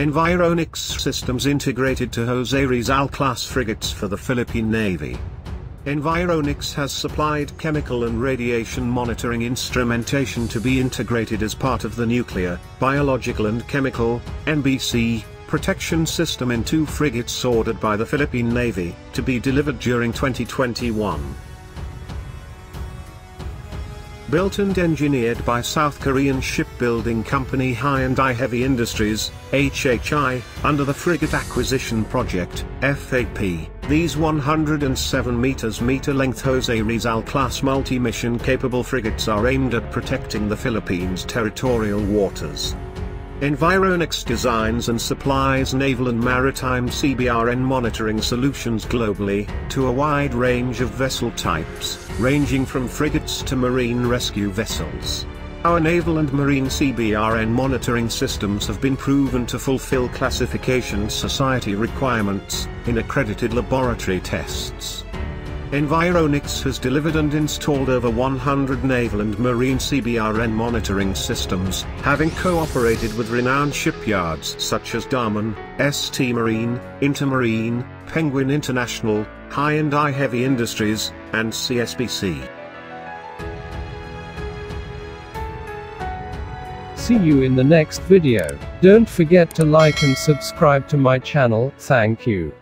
Environics systems integrated to Jose Rizal class frigates for the Philippine Navy. Environics has supplied chemical and radiation monitoring instrumentation to be integrated as part of the nuclear, biological and chemical, NBC, protection system in two frigates ordered by the Philippine Navy, to be delivered during 2021. Built and engineered by South Korean shipbuilding company Hyundai Heavy Industries, HHI, under the Frigate Acquisition Project, FAP, these 107 meters meter length Jose Rizal class multi-mission capable frigates are aimed at protecting the Philippines' territorial waters. Environics designs and supplies naval and maritime CBRN monitoring solutions globally, to a wide range of vessel types, ranging from frigates to marine rescue vessels. Our naval and marine CBRN monitoring systems have been proven to fulfill classification society requirements, in accredited laboratory tests. Environics has delivered and installed over 100 naval and marine CBRN monitoring systems, having cooperated with renowned shipyards such as Damen, ST Marine, Intermarine, Penguin International, Hyundai Heavy Industries, and CSBC. See you in the next video. Don't forget to like and subscribe to my channel, thank you.